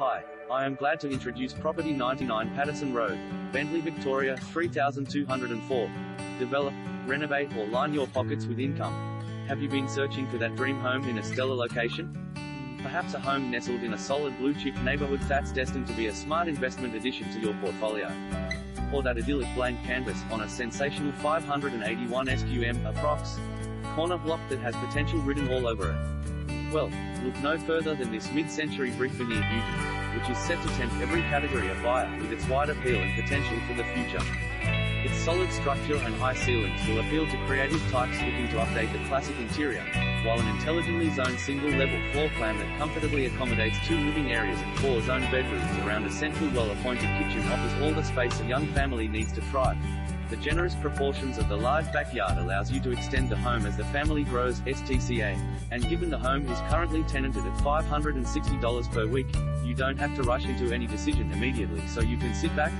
Hi, I am glad to introduce Property 99 Patterson Road, Bentleigh, Victoria 3204. Develop, renovate, or line your pockets with income. Have you been searching for that dream home in a stellar location? Perhaps a home nestled in a solid blue chip neighborhood that's destined to be a smart investment addition to your portfolio. Or that idyllic blank canvas on a sensational 581 SQM approx. Corner block that has potential written all over it. Well, look no further than this mid-century brick veneer beauty, which is set to tempt every category of buyer with its wide appeal and potential for the future. Its solid structure and high ceilings will appeal to creative types looking to update the classic interior, while an intelligently zoned single-level floor plan that comfortably accommodates two living areas and four zoned bedrooms around a central well-appointed kitchen offers all the space a young family needs to thrive. The generous proportions of the large backyard allows you to extend the home as the family grows, STCA. And given the home is currently tenanted at $560 per week, you don't have to rush into any decision immediately so you can sit back,